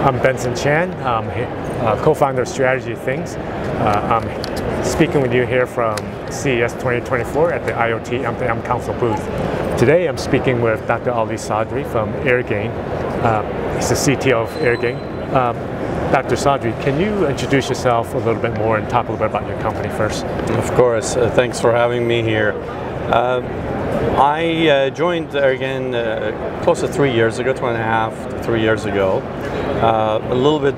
I'm Benson Chan, I'm uh, co-founder of Strategy Things. Uh, I'm speaking with you here from CES 2024 at the IoT M2M Council booth. Today I'm speaking with Dr. Ali Sadri from Airgain. Uh, he's the CTO of Airgain. Um, Dr. Sadri, can you introduce yourself a little bit more and talk a little bit about your company first? Of course, uh, thanks for having me here. Uh, I uh, joined Airgain close to three years ago, two and a half to three years ago. Uh, a little bit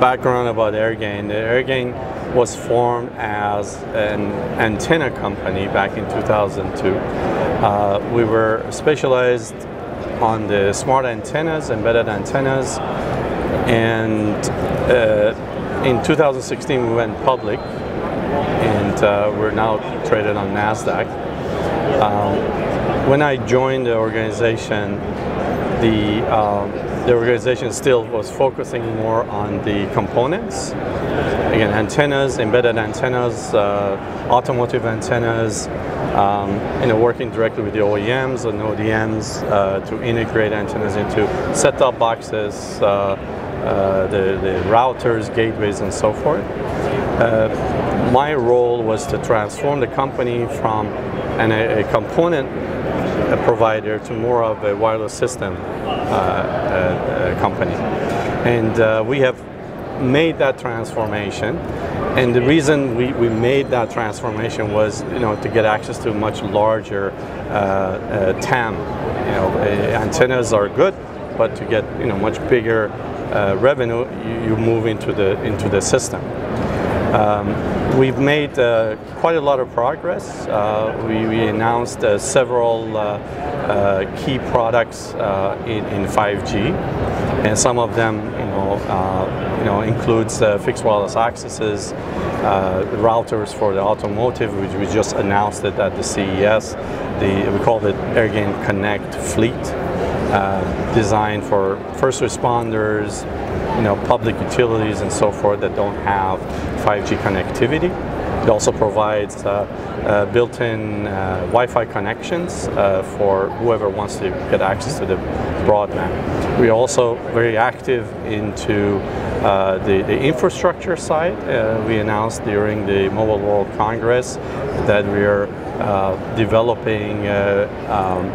background about Airgain. Airgain was formed as an antenna company back in 2002. Uh, we were specialized on the smart antennas, embedded antennas, and uh, in 2016 we went public and uh, we're now traded on NASDAQ. Um, when I joined the organization, the um, the organization still was focusing more on the components. Again, antennas, embedded antennas, uh, automotive antennas, um, you know, working directly with the OEMs and ODMs uh, to integrate antennas into set-top boxes, uh, uh, the, the routers, gateways, and so forth. Uh, my role was to transform the company from an, a, a component a provider to more of a wireless system uh, uh, company. And uh, we have made that transformation. And the reason we, we made that transformation was, you know, to get access to a much larger uh, uh, TAM. You know, antennas are good, but to get, you know, much bigger uh, revenue, you, you, move into the into the system. Um, we've made uh, quite a lot of progress. Uh, we, we, announced uh, several uh, uh, key products uh, in, in, 5G, and some of them, you know, you know, includes fixed wireless accesses, routers for the automotive, which we just announced it at the CES. The, we call it Airgain Connect Fleet, designed for first responders, you know, public utilities and so forth that don't have 5G connectivity. It also provides uh, uh, built-in uh, Wi-Fi connections uh, for whoever wants to get access to the broadband. We're also very active into uh, the, the, infrastructure side. Uh, we announced during the Mobile World Congress that we are developing um,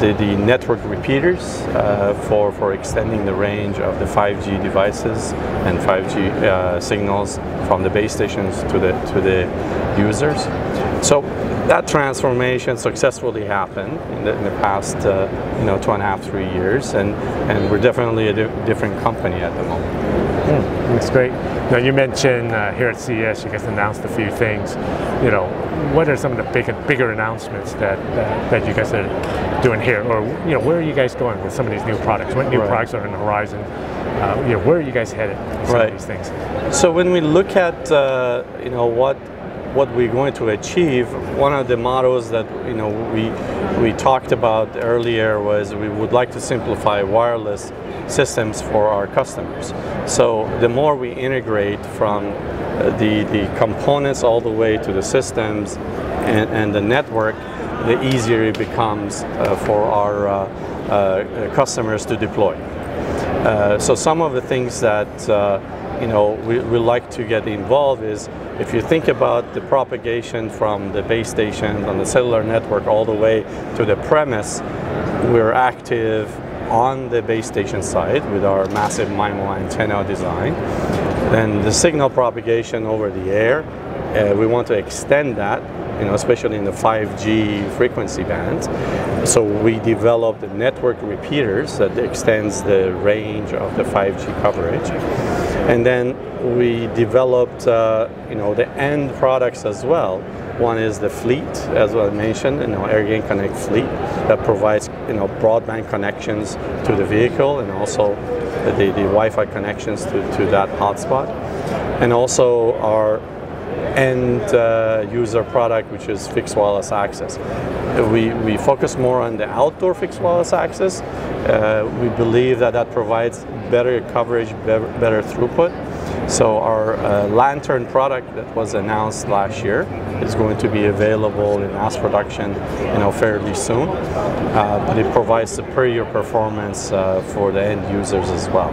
the, the network repeaters uh, for, for extending the range of the 5G devices and 5G uh, signals from the base stations to the, to the users. So that transformation successfully happened in the, in the past uh, you know, two and a half, three years, and, and we're definitely a di different company at the moment. Mm, that's great. Now you mentioned uh, here at CES, you guys announced a few things. You know, what are some of the big, bigger announcements that, that, that you guys are doing here, or you know, where are you guys going with some of these new products? What new right. products are on the horizon? Uh, you know, where are you guys headed? With some right. of these things. So when we look at uh, you know what what we're going to achieve, one of the models that you know we we talked about earlier was we would like to simplify wireless systems for our customers. So the more we integrate from uh, the the components all the way to the systems and, and the network, the easier it becomes uh, for our uh, uh customers to deploy. Uh, so some of the things that uh, you know we, we like to get involved is if you think about the propagation from the base station on the cellular network all the way to the premise, we're active on the base station side with our massive MIMO antenna design. Then the signal propagation over the air, uh, we want to extend that you know, especially in the 5G frequency bands. So we developed the network repeaters that extends the range of the 5G coverage. And then we developed, uh, you know, the end products as well. One is the fleet, as I mentioned, you know, Airgain Connect Fleet that provides, you know, broadband connections to the vehicle and also the, the Wi-Fi connections to, to that hotspot. And also our end uh, user product, which is fixed wireless access. We, we focus more on the outdoor fixed wireless access. Uh, we believe that that provides better coverage, better, better throughput. So our uh, Lantern product that was announced last year is going to be available in mass production, you know, fairly soon. Uh, but it provides superior performance uh, for the end users as well.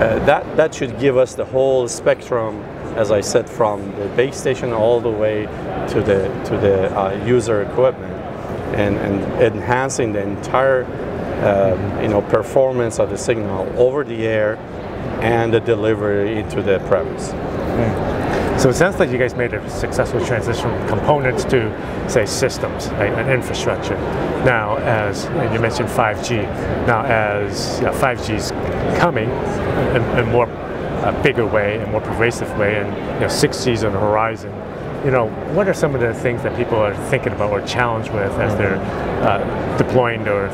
Uh, that that should give us the whole spectrum, as I said, from the base station all the way to the to the uh, user equipment, and, and enhancing the entire uh, you know performance of the signal over the air and the delivery into the premise. So it sounds like you guys made a successful transition from components to, say, systems right, and infrastructure. Now, as and you mentioned 5G, now as 5G is coming and, a more a bigger way, a more pervasive way, and you know, 6G on the horizon. You know, what are some of the things that people are thinking about or challenged with as they're uh, deploying or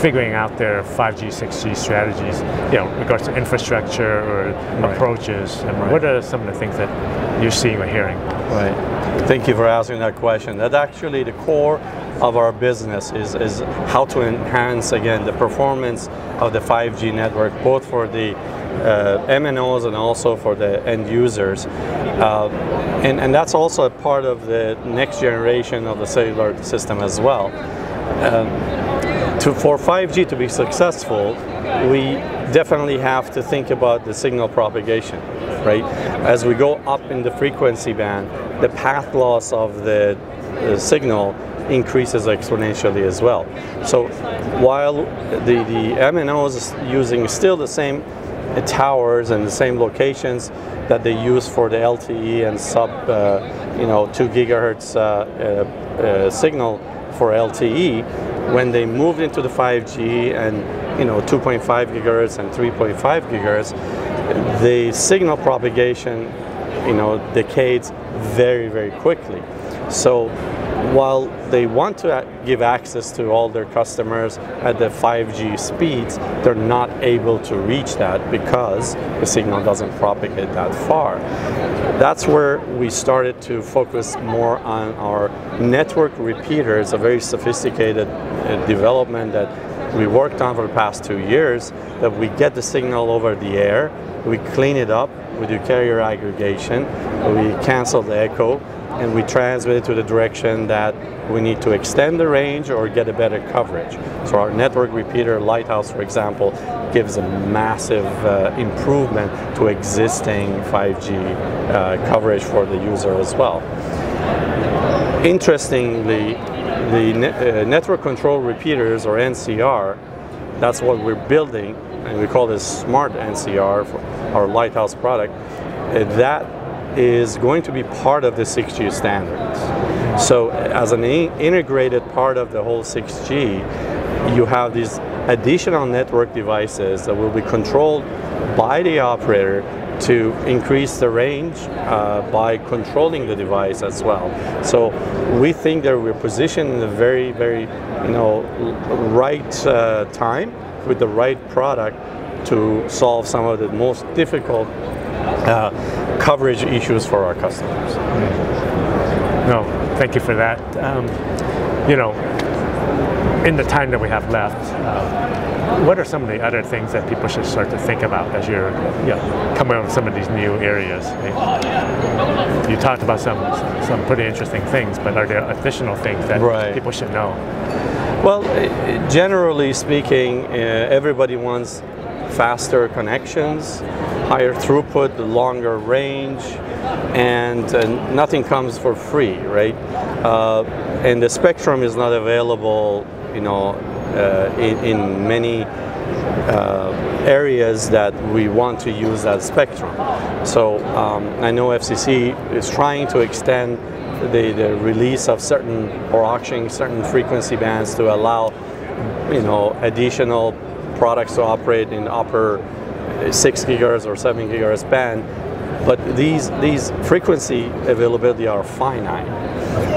figuring out their 5G, 6G strategies, you know, regards to infrastructure or right. approaches, and right. what are some of the things that you're seeing or hearing? Right. Thank you for asking that question. That actually the core of our business is, is how to enhance again the performance of the 5G network, both for the uh, MNOs and also for the end users. Uh, and, and that's also a part of the next generation of the cellular system as well. Um, to, for 5G to be successful, we definitely have to think about the signal propagation, right? As we go up in the frequency band, the path loss of the, the signal increases exponentially as well. So while the, the MNOs using still the same towers and the same locations that they use for the LTE and sub, uh, you know, two gigahertz uh, uh, uh signal for LTE, when they moved into the 5G and you know 2.5 gigahertz and 3.5 gigahertz, the signal propagation you know decays very very quickly. So while they want to give access to all their customers at the 5G speeds, they're not able to reach that because the signal doesn't propagate that far. That's where we started to focus more on our network repeaters, a very sophisticated uh, development that we worked on for the past two years, that we get the signal over the air, we clean it up, we do carrier aggregation, we cancel the echo, and we transmit it to the direction that we need to extend the range or get a better coverage. So our network repeater Lighthouse, for example, gives a massive uh, improvement to existing 5G uh, coverage for the user as well. Interestingly, the ne uh, network control repeaters or NCR, that's what we're building, and we call this Smart NCR for our Lighthouse product. Uh, that is going to be part of the 6G standards. So as an integrated part of the whole 6G, you have these additional network devices that will be controlled by the operator to increase the range uh, by controlling the device as well. So we think that we're positioned in a very, very, you know, right uh, time with the right product to solve some of the most difficult uh, coverage issues for our customers. No, thank you for that. Um, you know, in the time that we have left, uh, what are some of the other things that people should start to think about as you're you know, coming on some of these new areas? You talked about some some pretty interesting things, but are there additional things that right. people should know? Well, generally speaking, uh, everybody wants faster connections, higher throughput, longer range, and uh, nothing comes for free, right? Uh, and the spectrum is not available, you know, uh, in, in, many uh, areas that we want to use that spectrum. So um, I know FCC is trying to extend the, the release of certain or auctioning certain frequency bands to allow, you know, additional products to operate in upper six gigahertz or seven gigahertz band, but these these frequency availability are finite.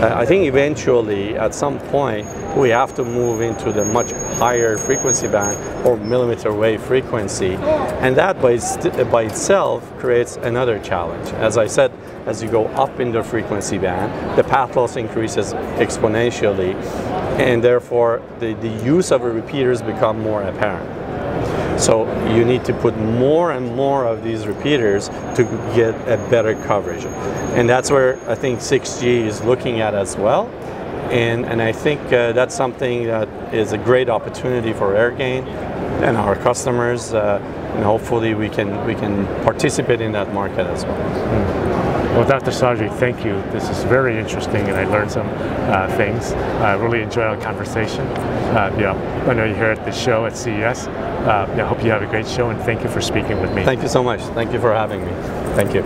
Uh, I think eventually, at some point, we have to move into the much higher frequency band or millimeter wave frequency, and that by, by itself creates another challenge. As I said, as you go up in the frequency band, the path loss increases exponentially, and therefore the, the use of repeaters become more apparent. So you need to put more and more of these repeaters to get a better coverage. And that's where I think 6G is looking at as well. And, and I think uh, that's something that is a great opportunity for Airgain and our customers. Uh, and hopefully we can, we can participate in that market as well. Mm. Well, Dr. Sadri, thank you. This is very interesting, and I learned some uh, things. I really enjoyed our conversation. Uh, yeah, I know you're here at the show at CES. Uh, I hope you have a great show, and thank you for speaking with me. Thank you so much. Thank you for having me. Thank you.